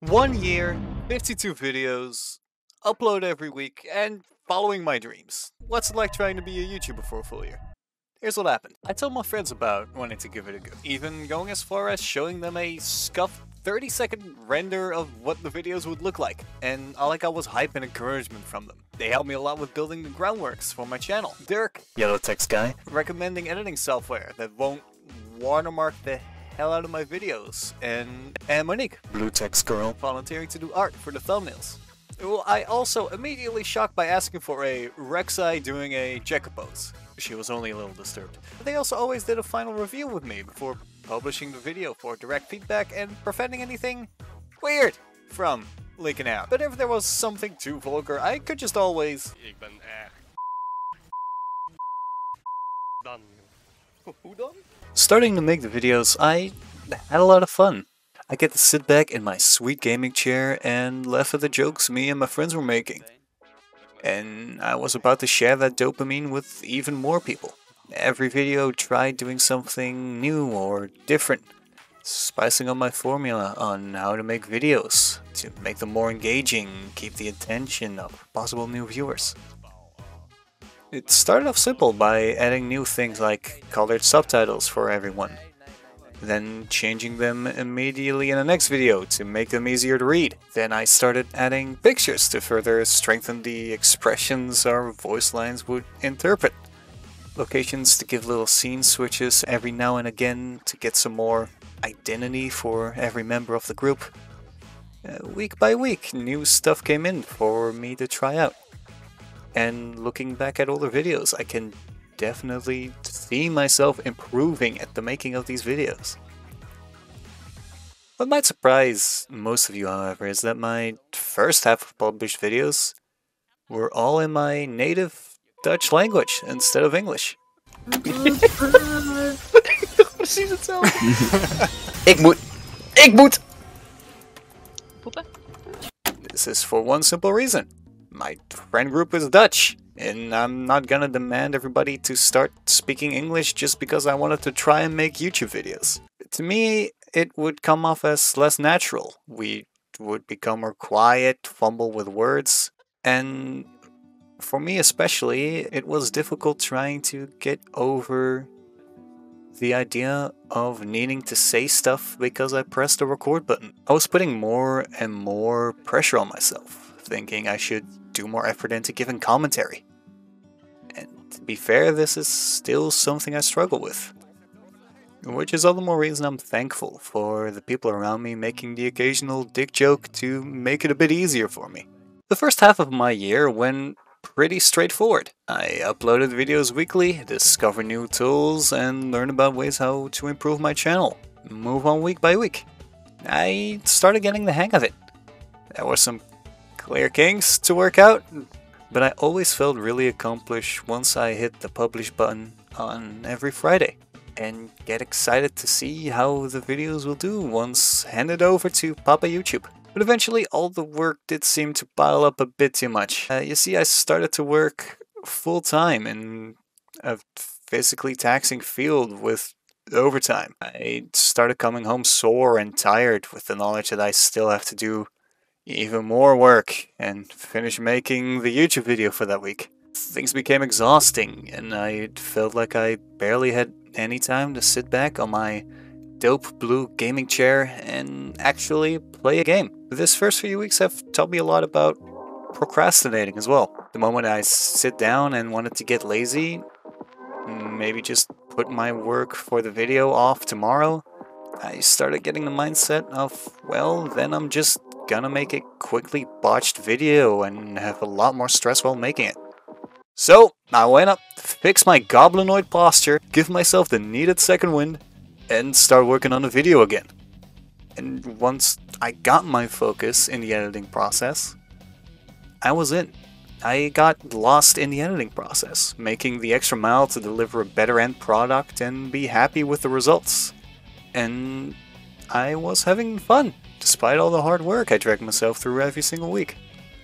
One year, 52 videos, upload every week, and following my dreams. What's it like trying to be a YouTuber for a full year? Here's what happened. I told my friends about wanting to give it a go, even going as far as showing them a scuffed 30 second render of what the videos would look like, and all I got was hype and encouragement from them. They helped me a lot with building the groundworks for my channel. Dirk, yellow text guy, recommending editing software that won't watermark the hell out of my videos, and, and Monique, blue text girl, volunteering to do art for the thumbnails. Well, I also immediately shocked by asking for a Rek'Sai doing a Jekyll pose. She was only a little disturbed. They also always did a final review with me before publishing the video for direct feedback and preventing anything weird from leaking out. But if there was something too vulgar, I could just always... Ik ben erg. Dan. Who done? Starting to make the videos, I had a lot of fun. I get to sit back in my sweet gaming chair and laugh at the jokes me and my friends were making. And I was about to share that dopamine with even more people. Every video tried doing something new or different, spicing up my formula on how to make videos to make them more engaging, keep the attention of possible new viewers. It started off simple by adding new things like colored subtitles for everyone, then changing them immediately in the next video to make them easier to read. Then I started adding pictures to further strengthen the expressions our voice lines would interpret. Locations to give little scene switches every now and again to get some more identity for every member of the group. Uh, week by week, new stuff came in for me to try out. And looking back at older videos, I can definitely see myself improving at the making of these videos. What might surprise most of you, however, is that my first half of published videos were all in my native Dutch language instead of English. Precies hetzelfde. Ik moet. Ik moet. This is for one simple reason. My friend group is Dutch, and I'm not gonna demand everybody to start speaking English just because I wanted to try and make YouTube videos. To me, it would come off as less natural. We would become more quiet, fumble with words, and for me especially, it was difficult trying to get over the idea of needing to say stuff because I pressed the record button. I was putting more and more pressure on myself, thinking I should do more effort into giving commentary. And to be fair, this is still something I struggle with. Which is all the more reason I'm thankful for the people around me making the occasional dick joke to make it a bit easier for me. The first half of my year went pretty straightforward. I uploaded videos weekly, discover new tools, and learn about ways how to improve my channel. Move on week by week. I started getting the hang of it. There were some clear kinks to work out, but I always felt really accomplished once I hit the publish button on every Friday and get excited to see how the videos will do once handed over to Papa YouTube. But eventually, all the work did seem to pile up a bit too much. Uh, you see, I started to work full time in a physically taxing field with overtime. I started coming home sore and tired with the knowledge that I still have to do even more work and finish making the YouTube video for that week. Things became exhausting, and I felt like I barely had any time to sit back on my dope blue gaming chair and actually play a game. This first few weeks have taught me a lot about procrastinating as well. The moment I sit down and wanted to get lazy, maybe just put my work for the video off tomorrow, I started getting the mindset of, well, then I'm just gonna make a quickly botched video and have a lot more stress while making it. So, I went up, fixed my goblinoid posture, give myself the needed second wind, and start working on the video again. And once I got my focus in the editing process, I was in. I got lost in the editing process, making the extra mile to deliver a better end product and be happy with the results. And I was having fun, despite all the hard work I dragged myself through every single week.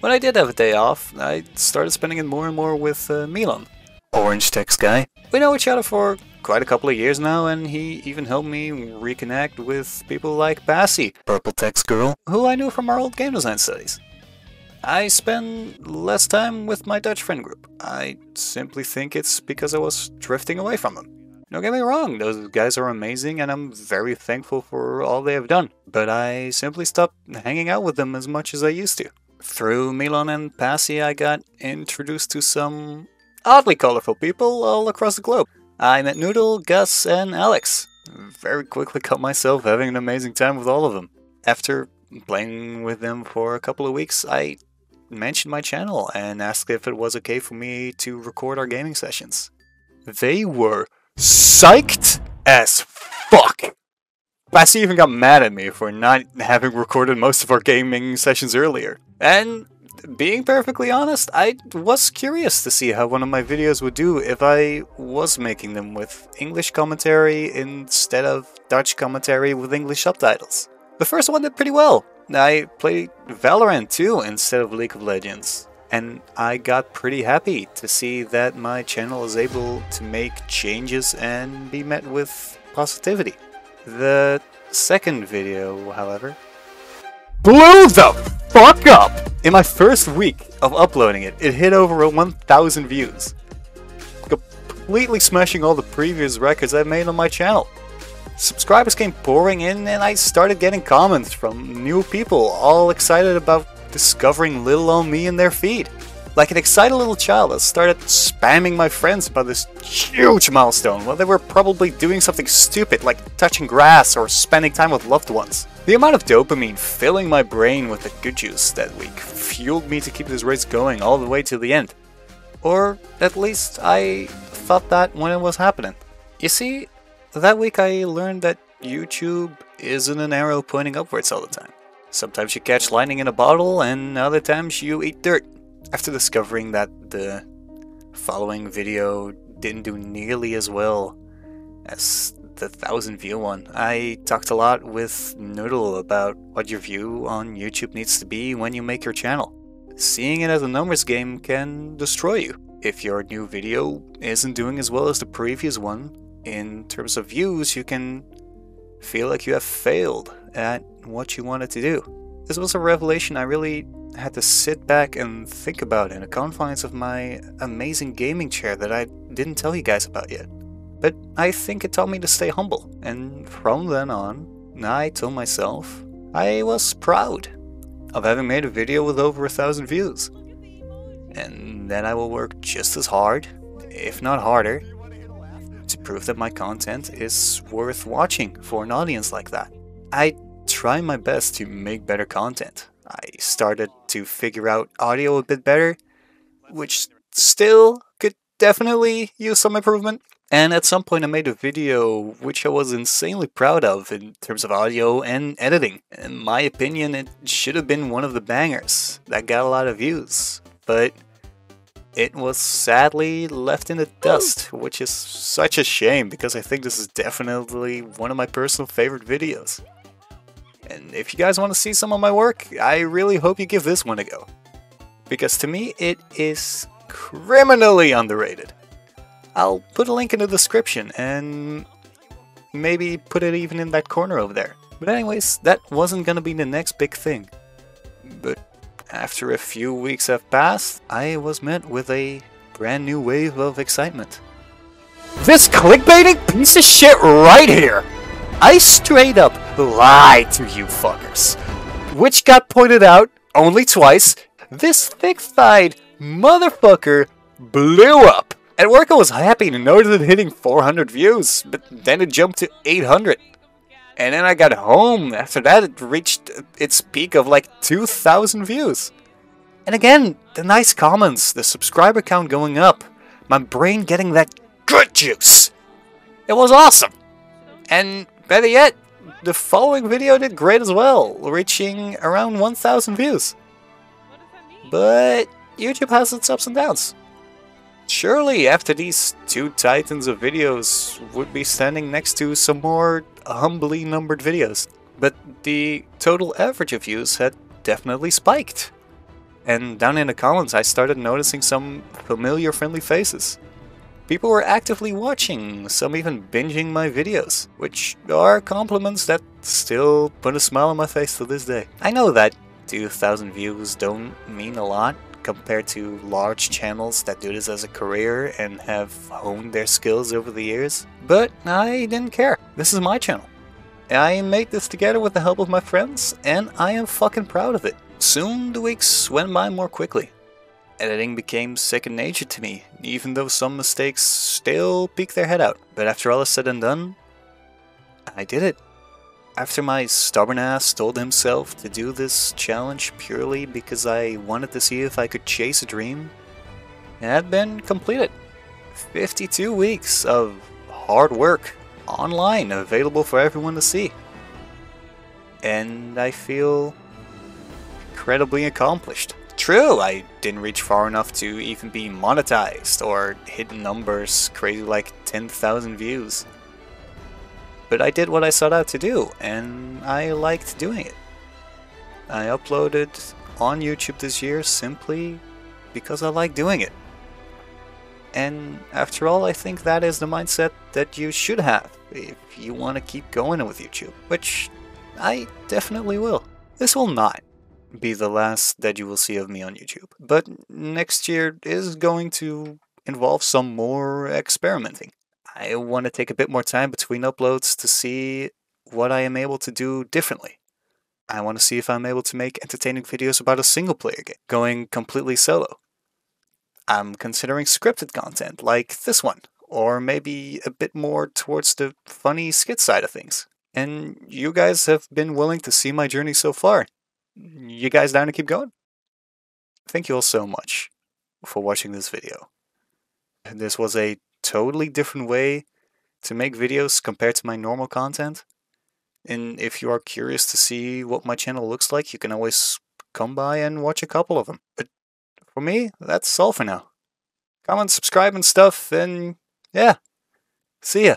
When I did have a day off, I started spending it more and more with uh, Milan. Orange text guy. We know each other for quite a couple of years now, and he even helped me reconnect with people like Bassy, Purple Text Girl, who I knew from our old game design studies. I spend less time with my Dutch friend group. I simply think it's because I was drifting away from them. Don't get me wrong, those guys are amazing and I'm very thankful for all they have done, but I simply stopped hanging out with them as much as I used to. Through Milan and Bassy, I got introduced to some oddly colorful people all across the globe. I met Noodle, Gus, and Alex. Very quickly got myself having an amazing time with all of them. After playing with them for a couple of weeks, I mentioned my channel and asked if it was okay for me to record our gaming sessions. They were psyched as fuck. Bassy even got mad at me for not having recorded most of our gaming sessions earlier. And being perfectly honest, I was curious to see how one of my videos would do if I was making them with English commentary instead of Dutch commentary with English subtitles. The first one did pretty well. I played Valorant too instead of League of Legends. And I got pretty happy to see that my channel is able to make changes and be met with positivity. The second video, however, blew the fuck up! In my first week of uploading it, it hit over 1,000 views. Completely smashing all the previous records I've made on my channel. Subscribers came pouring in and I started getting comments from new people, all excited about discovering little old me in their feed. Like an excited little child, I started spamming my friends about this huge milestone while they were probably doing something stupid like touching grass or spending time with loved ones. The amount of dopamine filling my brain with the good juice that week fueled me to keep this race going all the way to the end. Or at least I thought that when it was happening. You see, that week I learned that YouTube isn't an arrow pointing upwards all the time. Sometimes you catch lightning in a bottle, and other times you eat dirt. After discovering that the following video didn't do nearly as well as the thousand view one, I talked a lot with Noodle about what your view on YouTube needs to be when you make your channel. Seeing it as a numbers game can destroy you. If your new video isn't doing as well as the previous one, in terms of views, you can feel like you have failed at what you wanted to do. This was a revelation I really had to sit back and think about in the confines of my amazing gaming chair that I didn't tell you guys about yet. But I think it taught me to stay humble, and from then on, I told myself I was proud of having made a video with over a thousand views. And that I will work just as hard, if not harder, to prove that my content is worth watching for an audience like that. I try my best to make better content. I started to figure out audio a bit better, which still could definitely use some improvement. And at some point I made a video which I was insanely proud of in terms of audio and editing. In my opinion, it should have been one of the bangers that got a lot of views. But it was sadly left in the dust, which is such a shame because I think this is definitely one of my personal favorite videos. And if you guys want to see some of my work, I really hope you give this one a go. Because to me, it is criminally underrated. I'll put a link in the description and maybe put it even in that corner over there. But anyways, that wasn't gonna be the next big thing. But after a few weeks have passed, I was met with a brand new wave of excitement. This clickbaiting piece of shit right here! I straight up lied to you fuckers. Which got pointed out only twice. This thick-thighed motherfucker blew up. At work I was happy to notice it hitting 400 views, but then it jumped to 800. And then I got home. After that, it reached its peak of like 2,000 views. And again, the nice comments, the subscriber count going up, my brain getting that good juice. It was awesome. And better yet, the following video did great as well, reaching around 1,000 views. But YouTube has its ups and downs. Surely, after these two titans of videos would be standing next to some more humbly numbered videos. But the total average of views had definitely spiked. And down in the comments I started noticing some familiar friendly faces. People were actively watching, some even binging my videos, which are compliments that still put a smile on my face to this day. I know that 2,000 views don't mean a lot compared to large channels that do this as a career and have honed their skills over the years, but I didn't care. This is my channel. I made this together with the help of my friends, and I am fucking proud of it. Soon the weeks went by more quickly. Editing became second nature to me, even though some mistakes still peek their head out. But after all is said and done, I did it. After my stubborn ass told himself to do this challenge purely because I wanted to see if I could chase a dream, it had been completed. 52 weeks of hard work online available for everyone to see. And I feel incredibly accomplished. True, I didn't reach far enough to even be monetized or hit numbers crazy like 10,000 views. But I did what I set out to do, and I liked doing it. I uploaded on YouTube this year simply because I like doing it. And after all, I think that is the mindset that you should have if you want to keep going with YouTube, which I definitely will. This will not be the last that you will see of me on YouTube, but next year is going to involve some more experimenting. I want to take a bit more time between uploads to see what I am able to do differently. I want to see if I'm able to make entertaining videos about a single player game, going completely solo. I'm considering scripted content like this one, or maybe a bit more towards the funny skit side of things. And you guys have been willing to see my journey so far. You guys down to keep going? Thank you all so much for watching this video. This was a totally different way to make videos compared to my normal content. And if you are curious to see what my channel looks like, you can always come by and watch a couple of them. But for me, that's all for now. Comment, subscribe and stuff, and yeah. See ya.